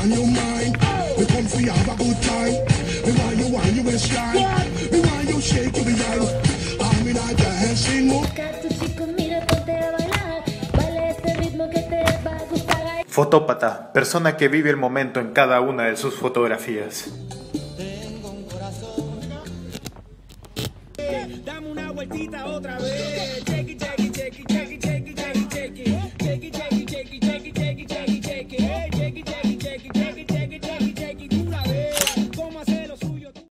on your mind. We come for you have a good time. Me want you want you waistline. Me want you shake your behind. I'm in a dancing mood. Fotópata, persona que vive el momento en cada una de sus fotografías. Dame una vueltita otra vez. Jiggy, jiggy, jiggy.